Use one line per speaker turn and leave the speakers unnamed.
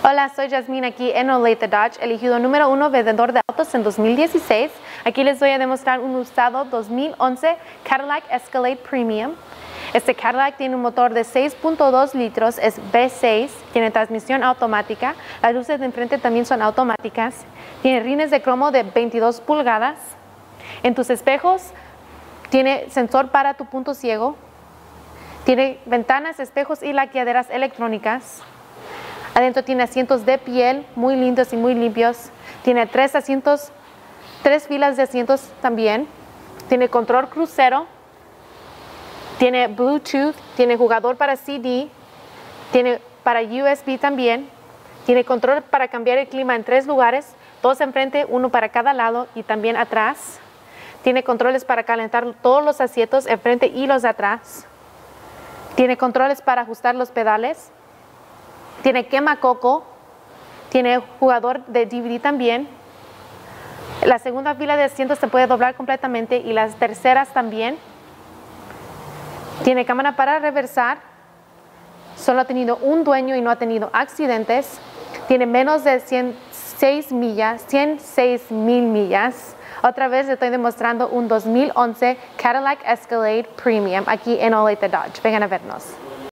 Hola, soy Jasmine aquí en Olathe Dodge, elegido número uno vendedor de autos en 2016. Aquí les voy a demostrar un usado 2011 Cadillac Escalade Premium. Este Cadillac tiene un motor de 6.2 litros, es V6, tiene transmisión automática, las luces de enfrente también son automáticas, tiene rines de cromo de 22 pulgadas, en tus espejos tiene sensor para tu punto ciego, tiene ventanas, espejos y laqueaderas electrónicas. Adentro tiene asientos de piel muy lindos y muy limpios. Tiene tres asientos, tres filas de asientos también. Tiene control crucero. Tiene Bluetooth. Tiene jugador para CD. Tiene para USB también. Tiene control para cambiar el clima en tres lugares. Dos enfrente, uno para cada lado y también atrás. Tiene controles para calentar todos los asientos enfrente y los de atrás. Tiene controles para ajustar los pedales tiene quema coco, tiene jugador de DVD también. La segunda fila de asientos se puede doblar completamente y las terceras también. Tiene cámara para reversar. Solo ha tenido un dueño y no ha tenido accidentes. Tiene menos de 106 millas, 106 mil millas. Otra vez le estoy demostrando un 2011 Cadillac Escalade Premium aquí en Olathe Dodge. Vengan a vernos.